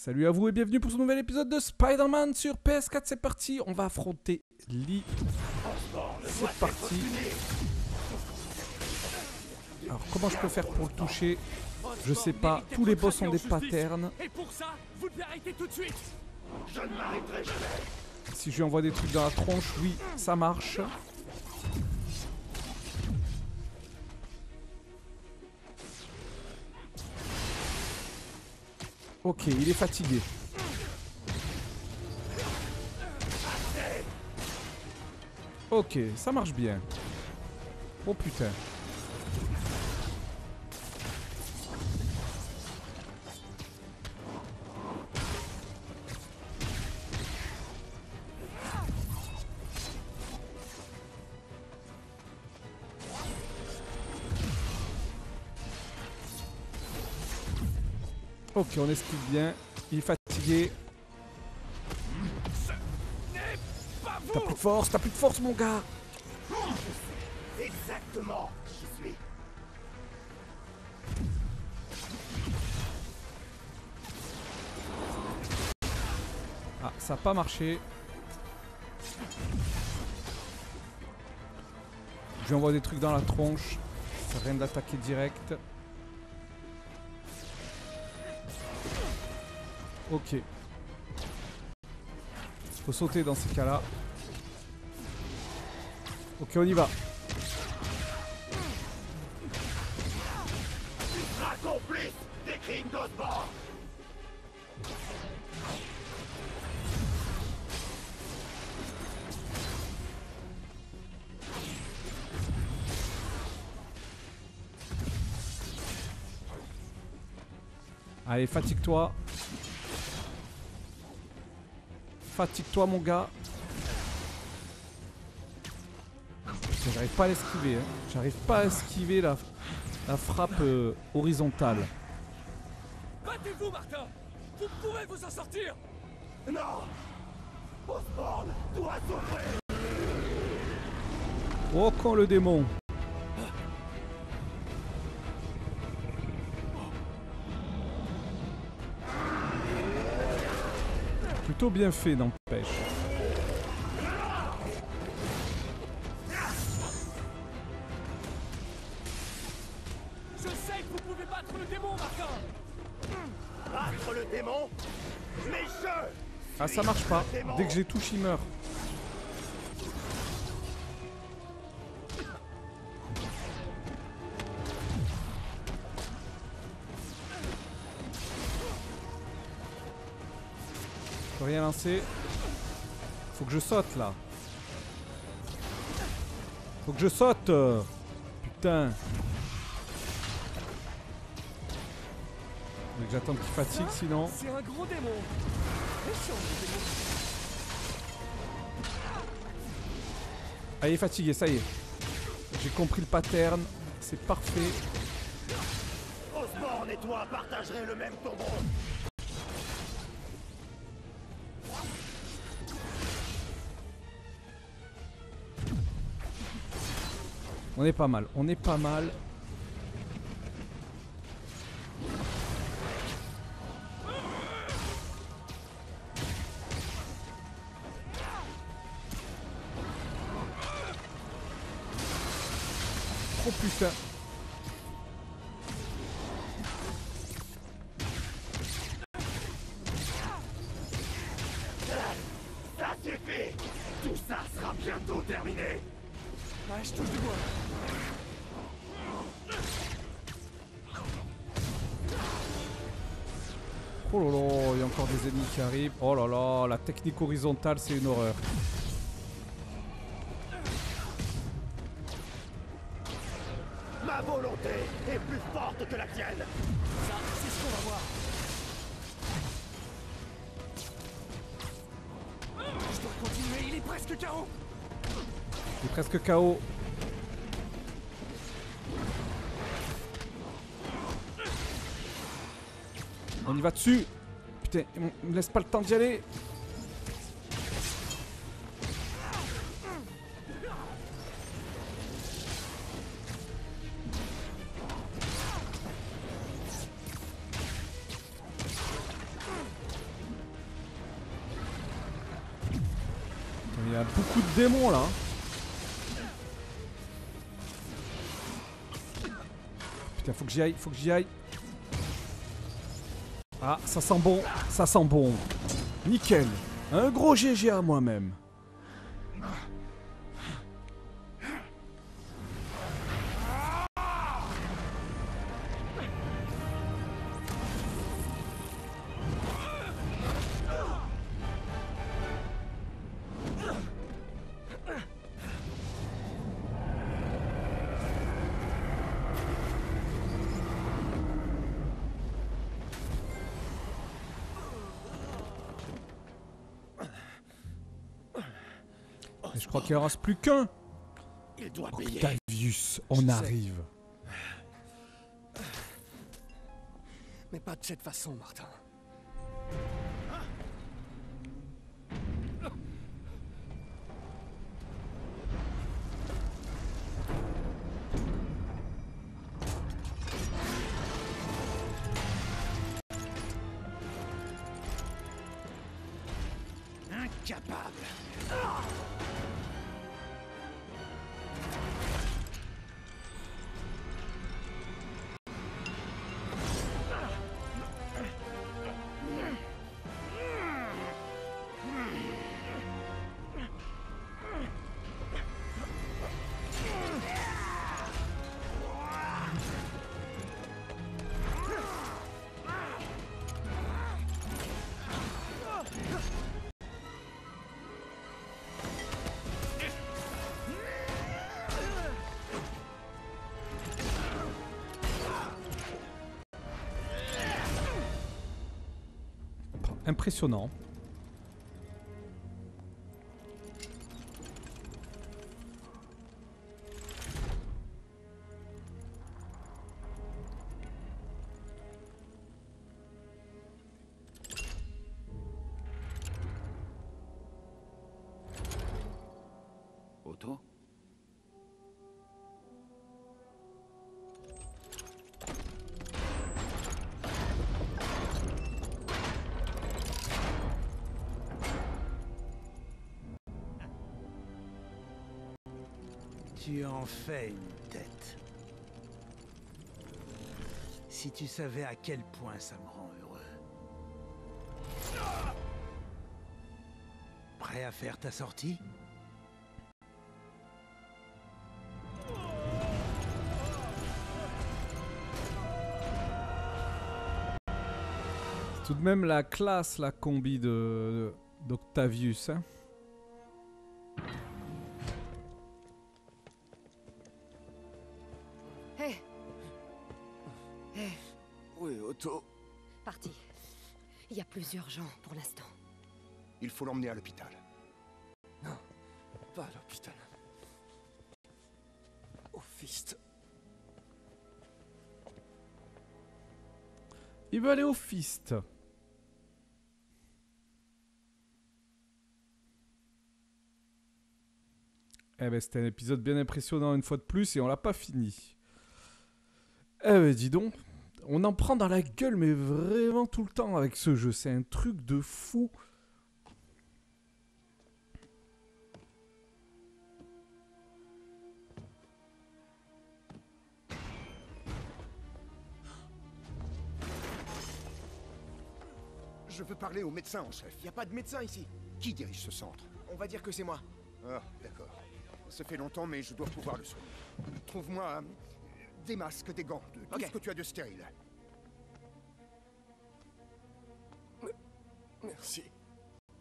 Salut à vous et bienvenue pour ce nouvel épisode de Spider-Man sur PS4. C'est parti, on va affronter Lee. C'est parti. Alors comment je peux faire pour le toucher? Je sais pas. Tous les boss ont des patterns. Et pour ça, vous devez arrêter tout de suite Je ne m'arrêterai jamais. Si je lui envoie des trucs dans la tronche, oui, ça marche. Ok, il est fatigué. Ok, ça marche bien. Oh putain. Ok, on esquive bien. Il est fatigué. T'as plus de force, t'as plus de force mon gars Exactement. Suis. Ah, ça a pas marché. Je lui envoie des trucs dans la tronche. Ça rien d'attaquer direct. Ok. Faut sauter dans ces cas-là. Ok, on y va. Allez, fatigue-toi. Fatigue-toi, mon gars. J'arrive pas à l'esquiver. hein. J'arrive pas à esquiver la, la frappe euh, horizontale. Battez-vous, Martin Vous pourrez vous en sortir Non. Osborne doit souffrir. Oh, quand le démon Plutôt bien fait, n'empêche. Je sais que vous pouvez battre le démon, Martin Battre le démon? Mais je. Ah, ça marche pas. Dès que j'ai touche, il meurt. Rien lancer. Faut que je saute là. Faut que je saute. Putain. Faut que j'attende qu'il fatigue sinon. C'est un gros démon Ah, il est fatigué, ça y est. J'ai compris le pattern. C'est parfait. Osborne et toi partagerez le même tombeau. On est pas mal. On est pas mal. Oh putain. Ça suffit. Tout ça sera bientôt terminé. Oh là là, il y a encore des ennemis qui arrivent. Oh là là, la technique horizontale, c'est une horreur. Il presque KO. On y va dessus. Putain, il me laisse pas le temps d'y aller. Il y a beaucoup de démons là. Hein. Faut que j'y aille, faut que j'y aille. Ah, ça sent bon, ça sent bon. Nickel. Un gros GG à moi-même. Et je crois qu'il en reste plus qu'un. Il doit payer. Octavius, on Je sais. arrive. Mais pas de cette façon, Martin. Impressionnant. Tu en fais une tête. Si tu savais à quel point ça me rend heureux. Prêt à faire ta sortie? Tout de même la classe, la combi de d'Octavius. Hein. Parti. Il y a plus urgent pour l'instant. Il faut l'emmener à l'hôpital. Pas à l'hôpital. Au fist. Il veut aller au fist. Eh ben c'était un épisode bien impressionnant une fois de plus et on l'a pas fini. Eh ben dis donc, on en prend dans la gueule mais vraiment tout le temps avec ce jeu, c'est un truc de fou. Je veux parler au médecin en chef. Y a pas de médecin ici. Qui dirige ce centre? On va dire que c'est moi. Ah, d'accord. Ça fait longtemps, mais je dois pouvoir le soigner. Trouve-moi euh, des masques, des gants, de tout Ok. ce que tu as de stérile. Merci.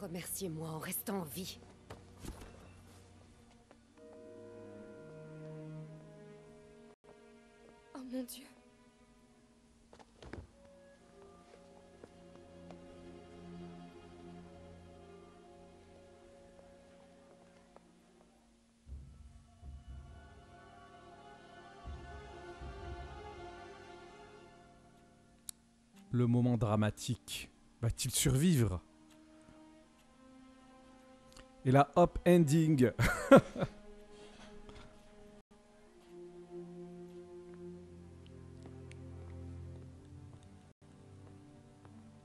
Remerciez-moi en restant en vie. Le moment dramatique. Va-t-il survivre? Et là, hop, ending.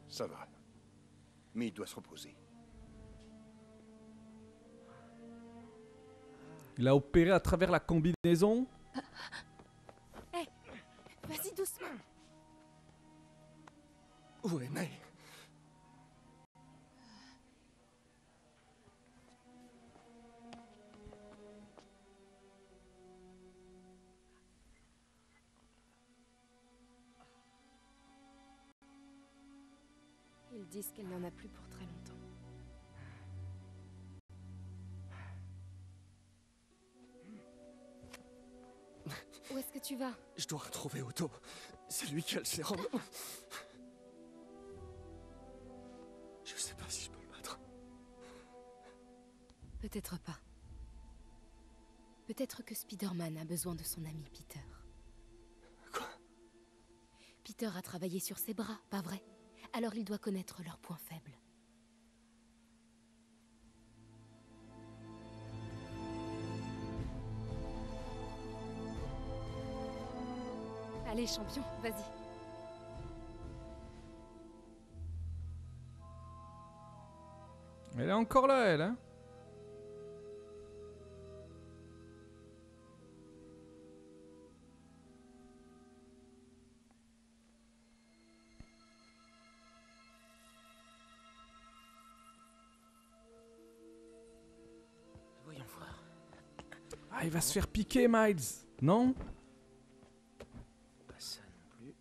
Ça va. Mais il doit se reposer. Il a opéré à travers la combinaison. Où est May Ils disent qu'elle n'en a plus pour très longtemps. Où est-ce que tu vas? Je dois retrouver Otto. C'est lui qui a le sérum. Peut-être pas. Peut-être que Spider-Man a besoin de son ami Peter. Quoi? Peter a travaillé sur ses bras, pas vrai? Alors il doit connaître leurs points faibles. Allez, champion, vas-y. Elle est encore là, elle. Hein? Il va se faire piquer, Miles. Non? Pas ça non plus.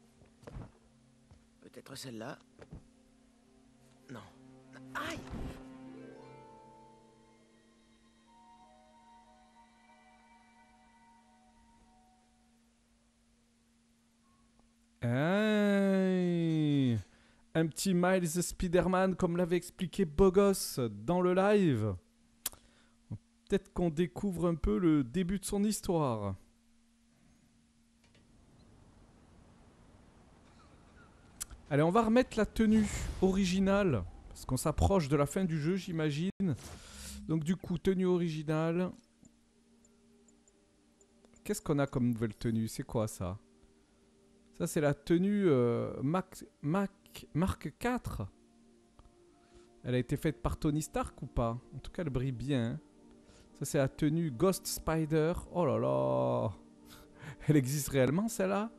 Peut-être celle-là. Non. Aïe Hey. Un petit Miles Spider-Man comme l'avait expliqué Bogos dans le live. Peut-être qu'on découvre un peu le début de son histoire. Allez, on va remettre la tenue originale. Parce qu'on s'approche de la fin du jeu, j'imagine. Donc du coup, tenue originale. Qu'est-ce qu'on a comme nouvelle tenue? C'est quoi ça? Ça, c'est la tenue euh, Mac, Mark 4. Elle a été faite par Tony Stark ou pas? En tout cas, elle brille bien. hein. C'est la tenue Ghost Spider. Oh là là Elle existe réellement, celle-là?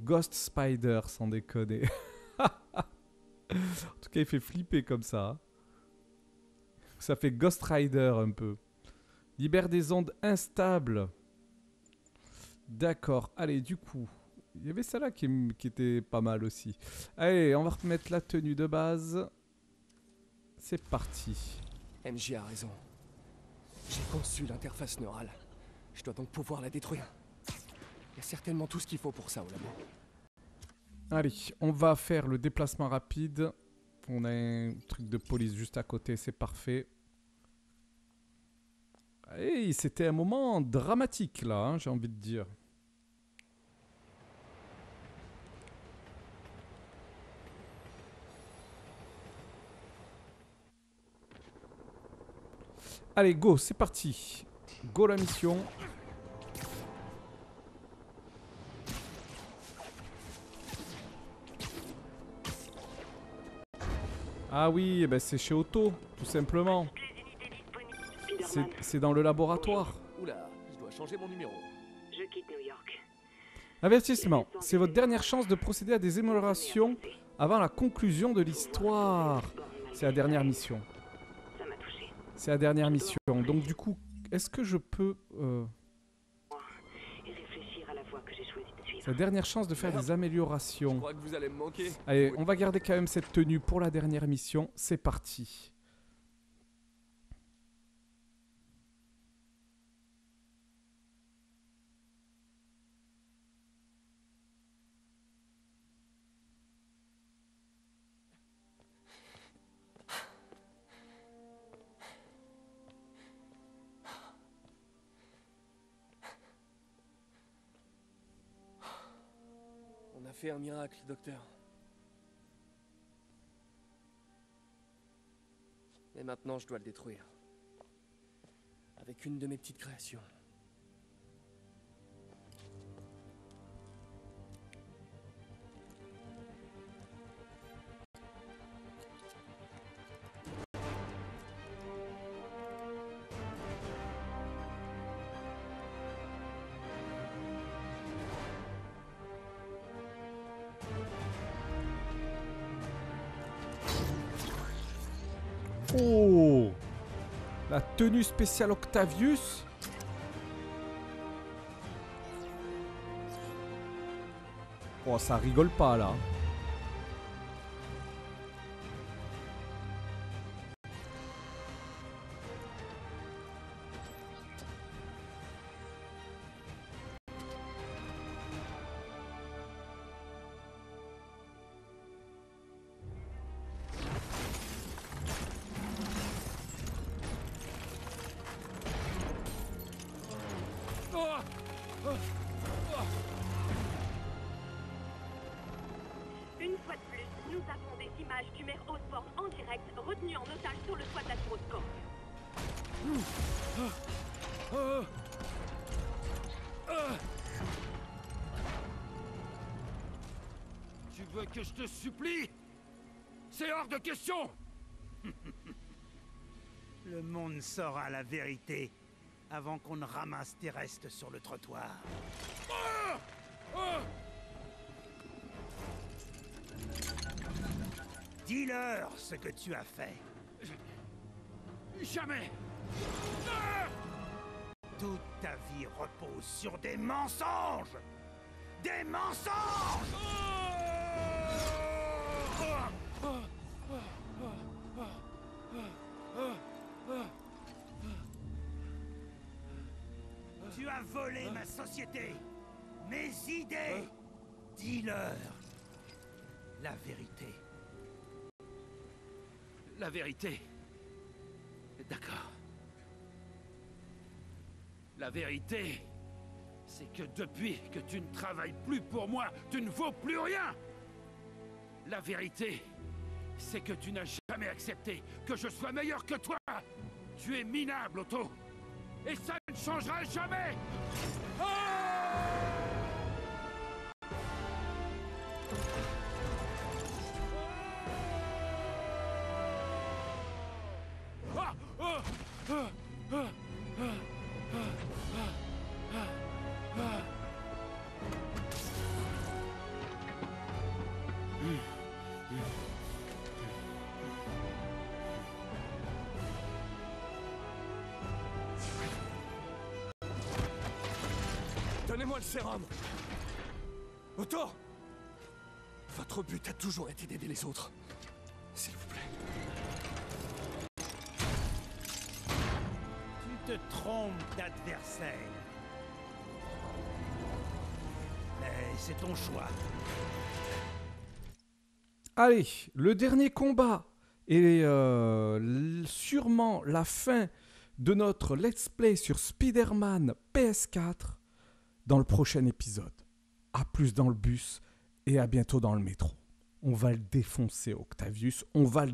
Ghost Spider, sans déconner. en tout cas, il fait flipper comme ça. Ça fait Ghost Rider un peu. Libère des ondes instables. D'accord. Allez, du coup, il y avait celle-là qui était pas mal aussi. Allez, on va remettre la tenue de base. C'est parti. MJ a raison. J'ai conçu l'interface neurale. Je dois donc pouvoir la détruire. Il y a certainement tout ce qu'il faut pour ça au. Allez, on va faire le déplacement rapide. On a un truc de police juste à côté, c'est parfait. Hey, c'était un moment dramatique là, hein, j'ai envie de dire. Allez, go, c'est parti. Go la mission. Ah oui, eh ben c'est chez Otto, tout simplement. C'est- C'est dans le laboratoire. Oula, je dois changer mon numéro. Je quitte New York. Avertissement, c'est votre dernière chance de procéder à des améliorations avant la conclusion de l'histoire. C'est la dernière mission. C'est la dernière mission. Donc du coup, est-ce que je peux... euh, réfléchir à la voie que j'ai choisi de suivre. c'est la dernière chance de faire des Je améliorations. crois que vous allez me manquer. Allez, on va garder quand même cette tenue pour la dernière mission. C'est parti. A fait un miracle, docteur. Mais maintenant, je dois le détruire. Avec une de mes petites créations. Oh La tenue spéciale Octavius Oh, ça rigole pas là. Tu veux que je te supplie? C'est hors de question! Le monde saura la vérité avant qu'on ne ramasse tes restes sur le trottoir. Dis-leur ce que tu as fait. Jamais! Toute ta vie repose sur des mensonges! Des mensonges Tu as volé ma société, mes idées. Dis-leur la vérité. La vérité. D'accord. La vérité, c'est que depuis que tu ne travailles plus pour moi, tu ne vaux plus rien. La vérité, c'est que tu n'as jamais accepté que je sois meilleur que toi. Tu es minable, Otto. Et ça ne changera jamais. Ah Ah Ah le sérum Otto Votre but a toujours été d'aider les autres. S'il vous plaît. Tu te trompes d'adversaire. Mais c'est ton choix. Allez, le dernier combat et euh, sûrement la fin de notre let's play sur Spider-Man PS4 dans le prochain épisode. A plus dans le bus et à bientôt dans le métro. On va le défoncer, Octavius. On va le